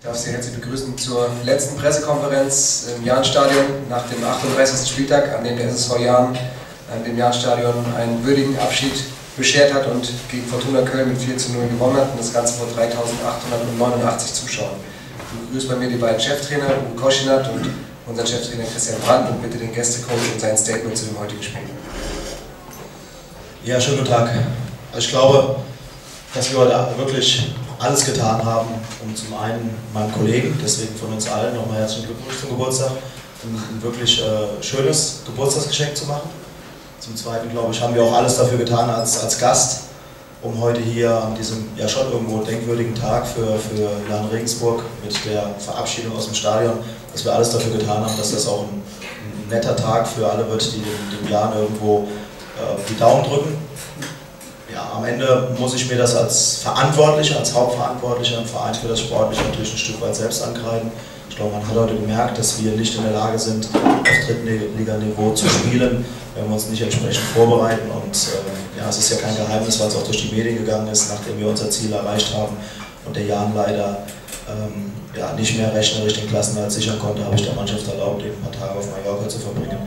Ich darf Sie herzlich begrüßen zur letzten Pressekonferenz im Jahnstadion nach dem 38. Spieltag, an dem der SSV Jahn dem Jahnstadion einen würdigen Abschied beschert hat und gegen Fortuna Köln mit 4 zu 0 gewonnen hat und das Ganze vor 3.889 Zuschauern. Ich begrüße bei mir die beiden Cheftrainer, Uwe Koschinat und unseren Cheftrainer Christian Brandt und bitte den Gästecoach und sein Statement zu dem heutigen Spiel. Ja, schönen guten Tag. Ich glaube, dass wir heute wirklich alles getan haben, um zum einen meinem Kollegen, deswegen von uns allen nochmal herzlichen Glückwunsch zum Geburtstag, ein, wirklich äh, schönes Geburtstagsgeschenk zu machen. Zum Zweiten, glaube ich, haben wir auch alles dafür getan als, als Gast, um heute hier an diesem ja schon irgendwo denkwürdigen Tag für, für Jan Regensburg mit der Verabschiedung aus dem Stadion, dass wir alles dafür getan haben, dass das auch ein, ein netter Tag für alle wird, die dem, dem Jan irgendwo äh, die Daumen drücken ja, am Ende muss ich mir das als Verantwortlicher, als Hauptverantwortlicher im Verein für das Sportliche natürlich ein Stück weit selbst ankreiden. Ich glaube, man hat heute gemerkt, dass wir nicht in der Lage sind, auf Drittliganiveau zu spielen, wenn wir uns nicht entsprechend vorbereiten. Und äh, ja, es ist ja kein Geheimnis, weil es auch durch die Medien gegangen ist, nachdem wir unser Ziel erreicht haben und der Jan leider ähm, ja, nicht mehr rechnerisch den Klassenerhalt sichern konnte, habe ich der Mannschaft erlaubt, eben ein paar Tage auf Mallorca zu verbringen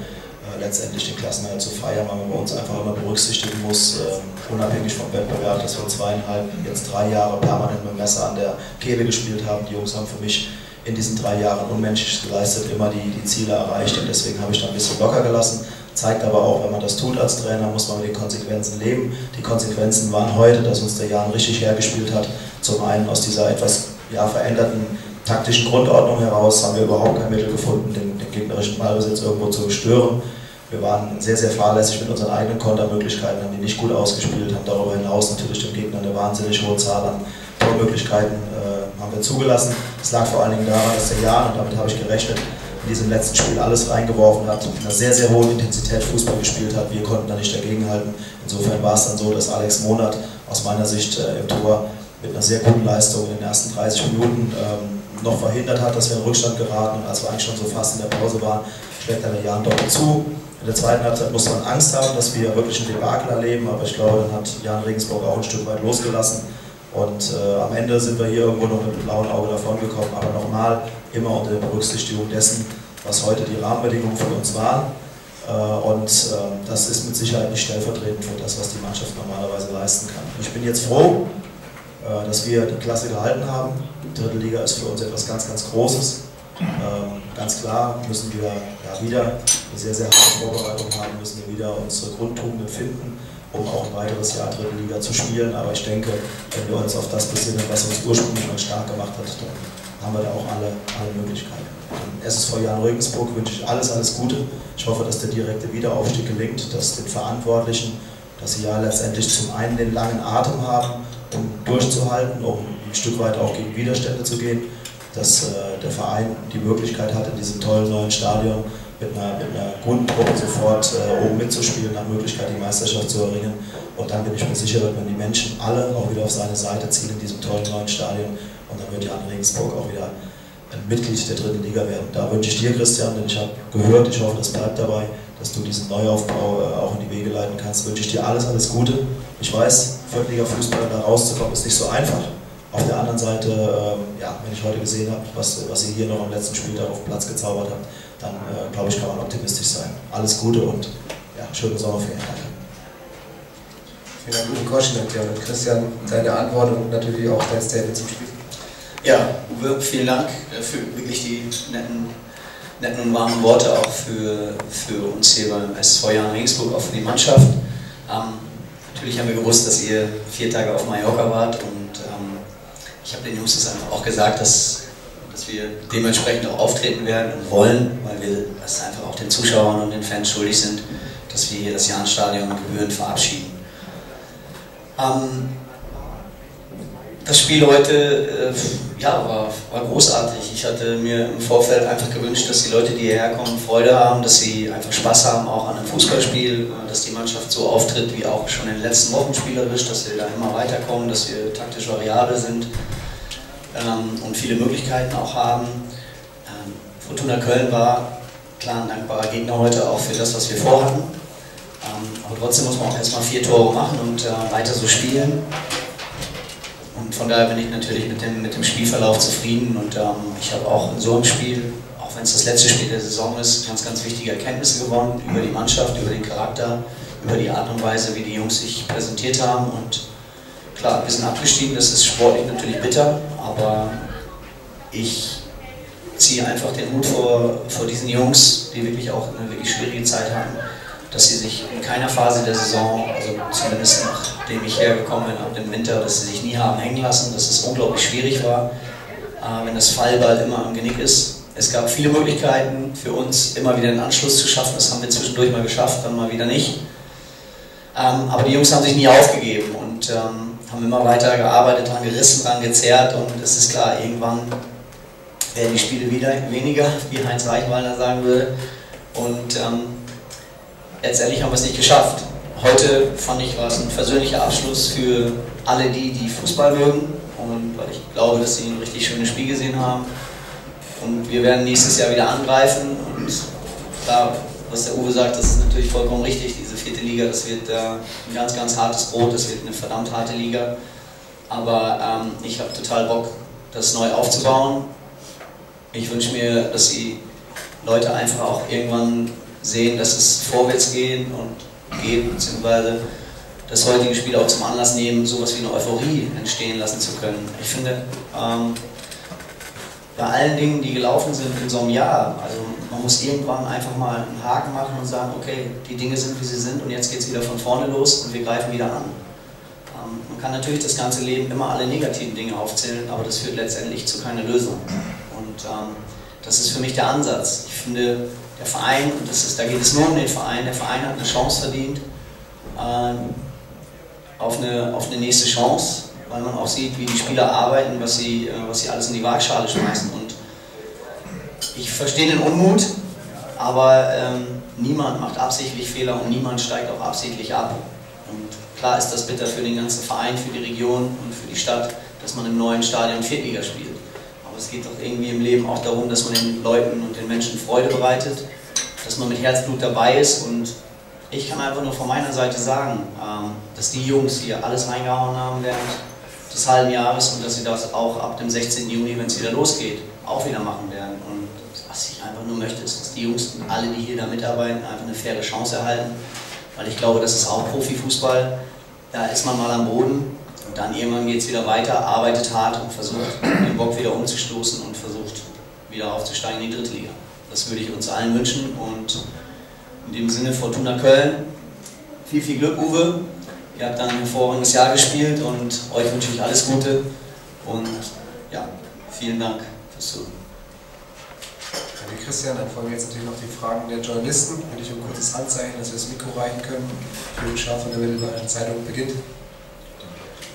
letztendlich den Klassenerhalt zu feiern, weil man bei uns einfach immer berücksichtigen muss, äh, unabhängig vom Wettbewerb, dass wir zweieinhalb, jetzt drei Jahre permanent mit dem Messer an der Kehle gespielt haben. Die Jungs haben für mich in diesen drei Jahren unmenschlich geleistet, immer die, die Ziele erreicht und deswegen habe ich da ein bisschen locker gelassen. Zeigt aber auch, wenn man das tut als Trainer, muss man mit den Konsequenzen leben. Die Konsequenzen waren heute, dass uns der Jan richtig hergespielt hat. Zum einen aus dieser etwas ja, veränderten taktischen Grundordnung heraus haben wir überhaupt kein Mittel gefunden, den, den gegnerischen Ballbesitz irgendwo zu stören. Wir waren sehr, sehr fahrlässig mit unseren eigenen Kontermöglichkeiten, haben die nicht gut ausgespielt, haben darüber hinaus natürlich dem Gegner eine wahnsinnig hohe Zahl an Tormöglichkeiten äh, haben wir zugelassen. Das lag vor allen Dingen daran, dass der Jan, und damit habe ich gerechnet, in diesem letzten Spiel alles reingeworfen hat, mit einer sehr, sehr hohen Intensität Fußball gespielt hat. Wir konnten da nicht dagegenhalten. Insofern war es dann so, dass Alex Monat aus meiner Sicht äh, im Tor mit einer sehr guten Leistung in den ersten 30 Minuten ähm, noch verhindert hat, dass wir in Rückstand geraten. Und als wir eigentlich schon so fast in der Pause waren, schlägt dann der Jan doppelt zu. In der zweiten Halbzeit muss man Angst haben, dass wir wirklich ein Debakel erleben, aber ich glaube, dann hat Jan Regensburg auch ein Stück weit losgelassen. Und äh, am Ende sind wir hier irgendwo noch mit dem blauen Auge davongekommen, aber nochmal immer unter Berücksichtigung dessen, was heute die Rahmenbedingungen für uns waren. Äh, und äh, das ist mit Sicherheit nicht stellvertretend für das, was die Mannschaft normalerweise leisten kann. Ich bin jetzt froh, dass wir die Klasse gehalten haben. Die dritte Liga ist für uns etwas ganz, ganz Großes. Ähm, ganz klar müssen wir ja, wieder eine sehr, sehr harte Vorbereitung haben, müssen wir wieder unsere Grundtugenden finden, um auch ein weiteres Jahr dritte Liga zu spielen. Aber ich denke, wenn wir uns auf das besinnen, was uns ursprünglich mal stark gemacht hat, dann haben wir da auch alle, alle Möglichkeiten. SSV Jan Regensburg wünsche ich alles, alles Gute. Ich hoffe, dass der direkte Wiederaufstieg gelingt, dass den Verantwortlichen, dass sie ja letztendlich zum einen den langen Atem haben, durchzuhalten, um ein Stück weit auch gegen Widerstände zu gehen dass äh, der Verein die Möglichkeit hat, in diesem tollen neuen Stadion mit einer, mit einer Grundgruppe sofort äh, oben mitzuspielen, nach Möglichkeit die Meisterschaft zu erringen. Und dann bin ich mir sicher, wenn die Menschen alle auch wieder auf seine Seite ziehen in diesem tollen neuen Stadion und dann wird Jan Regensburg auch wieder ein Mitglied der dritten Liga werden. Da wünsche ich dir, Christian, denn ich habe gehört, ich hoffe, das bleibt dabei, dass du diesen Neuaufbau äh, auch in die Wege leiten kannst. Wünsche ich dir alles, alles Gute. Ich weiß, Viertliga-Fußball da rauszukommen ist nicht so einfach. Auf der anderen Seite, äh, ja, wenn ich heute gesehen habe, was, was ihr hier noch am letzten Spieltag auf Platz gezaubert habt, dann äh, glaube ich, kann man optimistisch sein. Alles Gute und ja, schöne Sommerferien. Danke. Vielen Dank, Uwe. Ja, und Christian, deine Antwort und natürlich auch dein Statement zum Spiel. Ja, Uwe, vielen Dank für wirklich die netten, netten und warmen Worte auch für, für uns hier beim SV Jan Regensburg, auch für die Mannschaft. Ähm, natürlich haben wir gewusst, dass ihr vier Tage auf Mallorca wart und ich habe den Jungs das einfach auch gesagt, dass, dass wir dementsprechend auch auftreten werden und wollen, weil wir das einfach auch den Zuschauern und den Fans schuldig sind, dass wir hier das Jahnstadion gebührend verabschieden. Ähm, das Spiel heute äh, ja, war, war, großartig. Ich hatte mir im Vorfeld einfach gewünscht, dass die Leute, die hierher kommen, Freude haben, dass sie einfach Spaß haben, auch an einem Fußballspiel, äh, dass die Mannschaft so auftritt, wie auch schon in den letzten Wochen spielerisch, dass wir da immer weiterkommen, dass wir taktisch variabel sind ähm, und viele Möglichkeiten auch haben. Ähm, Fortuna Köln war klar ein dankbarer Gegner heute auch für das, was wir vorhatten. Ähm, aber trotzdem muss man auch erstmal vier Tore machen und äh, weiter so spielen. Von daher bin ich natürlich mit dem, mit dem Spielverlauf zufrieden und ähm, ich habe auch in so einem Spiel, auch wenn es das letzte Spiel der Saison ist, ganz, ganz wichtige Erkenntnisse gewonnen über die Mannschaft, über den Charakter, über die Art und Weise, wie die Jungs sich präsentiert haben. Und klar, wir sind abgestiegen, das ist sportlich natürlich bitter, aber ich ziehe einfach den Hut vor, vor diesen Jungs, die wirklich auch eine wirklich schwierige Zeit hatten, dass sie sich in keiner Phase der Saison, also zumindest nachdem ich hergekommen bin ab dem Winter, dass sie sich nie haben hängen lassen, dass es unglaublich schwierig war, äh, wenn das Fallball immer am Genick ist. Es gab viele Möglichkeiten für uns, immer wieder einen Anschluss zu schaffen. Das haben wir zwischendurch mal geschafft, dann mal wieder nicht. Ähm, aber die Jungs haben sich nie aufgegeben und ähm, haben immer weiter gearbeitet, dran gerissen, dran gezerrt und es ist klar, irgendwann werden die Spiele wieder weniger, wie Heinz Reichwalder sagen würde. Und ähm, letztendlich haben wir es nicht geschafft. Heute fand ich, war es ein persönlicher Abschluss für alle die, die Fußball mögen und weil ich glaube, dass sie ein richtig schönes Spiel gesehen haben. Und wir werden nächstes Jahr wieder angreifen und klar, was der Uwe sagt, das ist natürlich vollkommen richtig. Diese vierte Liga, das wird äh, ein ganz, ganz hartes Brot, das wird eine verdammt harte Liga. Aber ähm, ich habe total Bock, das neu aufzubauen ich wünsche mir, dass die Leute einfach auch irgendwann sehen, dass es vorwärts gehen und geht, beziehungsweise das heutige Spiel auch zum Anlass nehmen, sowas wie eine Euphorie entstehen lassen zu können. Ich finde, ähm, bei allen Dingen, die gelaufen sind in so einem Jahr, also man muss irgendwann einfach mal einen Haken machen und sagen, okay, die Dinge sind, wie sie sind und jetzt geht es wieder von vorne los und wir greifen wieder an. Ähm, man kann natürlich das ganze Leben immer alle negativen Dinge aufzählen, aber das führt letztendlich zu keiner Lösung. Und ähm, das ist für mich der Ansatz. Ich finde, der Verein, und das ist, da geht es nur um den Verein, der Verein hat eine Chance verdient ähm, auf, eine, auf eine nächste Chance, weil man auch sieht, wie die Spieler arbeiten, was sie, äh, was sie alles in die Waagschale schmeißen. Und ich verstehe den Unmut, aber ähm, niemand macht absichtlich Fehler und niemand steigt auch absichtlich ab. Und klar ist das bitter für den ganzen Verein, für die Region und für die Stadt, dass man im neuen Stadion Viertliga spielt. Aber es geht doch irgendwie im Leben auch darum, dass man den Leuten und den Menschen Freude bereitet, dass man mit Herzblut dabei ist und ich kann einfach nur von meiner Seite sagen, ähm, dass die Jungs hier alles reingehauen haben während des halben Jahres und dass sie das auch ab dem 16. Juni, wenn es wieder losgeht, auch wieder machen werden. Und was ich einfach nur möchte, ist, dass die Jungs und alle, die hier da mitarbeiten, einfach eine faire Chance erhalten. Weil ich glaube, das ist auch Profifußball. Da ist man mal am Boden und dann irgendwann geht es wieder weiter, arbeitet hart und versucht, den Bock wieder umzustoßen und versucht, wieder aufzusteigen in die dritte Liga. Das würde ich uns allen wünschen und in dem Sinne Fortuna Köln, viel, viel Glück, Uwe. Ihr habt dann ein hervorragendes Jahr gespielt und euch wünsche ich alles Gute und ja, vielen Dank fürs Zuhören. Danke Christian, dann folgen jetzt natürlich noch die Fragen der Journalisten. Bitte ich um kurzes Handzeichen, dass wir das Mikro reichen können. Jürgen Schaaf von der Mittelbayerischen Zeitung beginnt.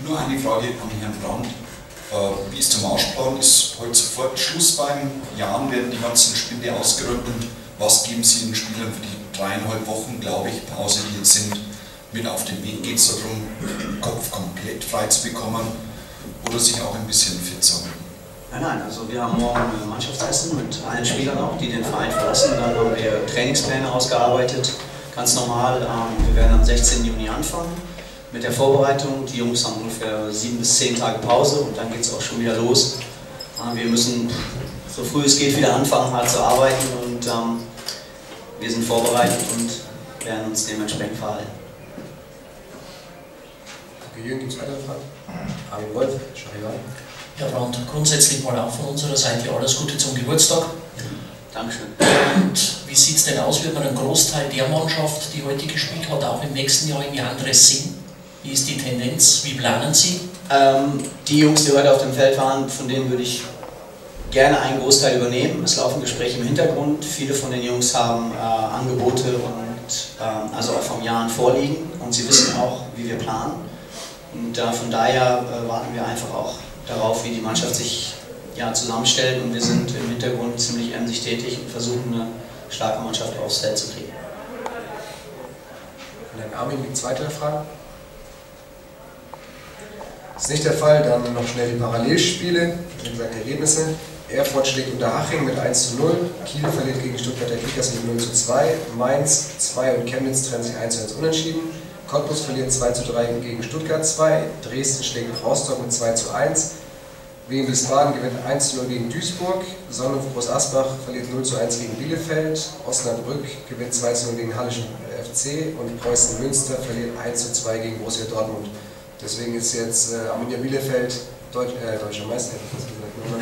Nur eine Frage an Herrn Brandt. Äh, wie ist der Marschplan? Ist heute sofort Schluss beim Jahren? Werden die ganzen Spiele ausgeräumt? Und was geben Sie den Spielern für die dreieinhalb Wochen, glaube ich, Pause, die jetzt sind, mit auf den Weg? Geht es darum, den Kopf komplett frei zu bekommen oder sich auch ein bisschen fit zu halten? Nein, nein, also wir haben morgen ein Mannschaftsessen mit allen Spielern auch, die den Verein verlassen. Dann haben wir Trainingspläne ausgearbeitet, ganz normal. Ähm, wir werden am 16. Juni anfangen mit der Vorbereitung. Die Jungs haben ungefähr sieben bis zehn Tage Pause und dann geht es auch schon wieder los. Wir müssen so früh es geht wieder anfangen, hart zu arbeiten und ähm, wir sind vorbereitet und werden uns dementsprechend verhalten. Okay, Jürgen, gibt es weitere Fragen? Armin Wolf, Charivan. Herr Brandt, grundsätzlich mal auch von unserer Seite alles Gute zum Geburtstag. Dankeschön. Und wie sieht es denn aus? Wird man einen Großteil der Mannschaft, die heute gespielt hat, auch im nächsten Jahr irgendwie anderes sehen? Wie ist die Tendenz? Wie planen Sie? Ähm, die Jungs, die heute auf dem Feld waren, von denen würde ich gerne einen Großteil übernehmen. Es laufen Gespräche im Hintergrund. Viele von den Jungs haben äh, Angebote und äh, also auch vom Jahren vorliegen und sie wissen auch, wie wir planen. Und äh, von daher äh, warten wir einfach auch darauf, wie die Mannschaft sich ja, zusammenstellt und wir sind im Hintergrund ziemlich emsig tätig und versuchen eine starke Mannschaft aufs Feld zu kriegen. Und dann Armin, gibt es weitere Fragen? Ist nicht der Fall. Dann noch schnell die Parallelspiele. Wie gesagt, die Ergebnisse. Erfurt schlägt Unterhaching mit 1 zu 0. Kiel verliert gegen Stuttgarter Kickers mit 0 zu 2. Mainz 2 und Chemnitz trennen sich 1 zu 1 unentschieden. Cottbus verliert 2 zu 3 gegen Stuttgart 2, Dresden schlägt Rostock mit 2 zu 1, Wien Wiesbaden gewinnt 1 zu 0 gegen Duisburg, Sonnenhof Groß Asbach verliert 0 zu 1 gegen Bielefeld, Osnabrück gewinnt 2 zu 0 gegen Hallischen FC und Preußen Münster verliert 1 zu 2 gegen Borussia Dortmund. Deswegen ist jetzt äh, Arminia Bielefeld Deutsch, äh, deutscher Meister,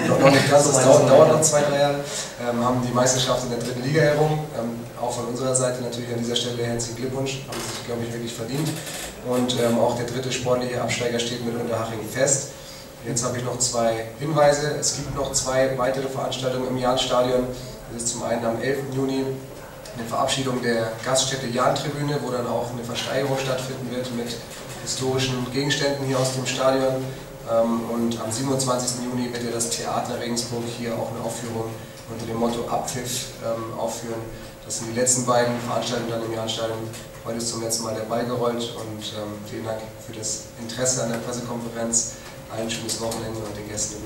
noch, noch nicht ganz, das dauert, dauert noch zwei, drei Jahre, ähm, haben die Meisterschaft in der dritten Liga herum. Ähm, auch von unserer Seite natürlich an dieser Stelle herzlichen Glückwunsch, haben sie sich, glaube ich, wirklich verdient. Und ähm, auch der dritte sportliche Absteiger steht mit Unterhaching fest. Jetzt habe ich noch zwei Hinweise. Es gibt noch zwei weitere Veranstaltungen im Jahnstadion. Das ist zum einen am 11. Juni eine Verabschiedung der Gaststätte Jahn-Tribüne, wo dann auch eine Versteigerung stattfinden wird mit historischen Gegenständen hier aus dem Stadion. Ähm, und am 27. Juni wird ja das Theater Regensburg hier auch eine Aufführung unter dem Motto Abpfiff ähm, aufführen. Das sind die letzten beiden Veranstaltungen dann im Jahrstadion. Heute ist zum letzten Mal der Ball gerollt und ähm, vielen Dank für das Interesse an der Pressekonferenz. Ein schönes Wochenende und den Gästen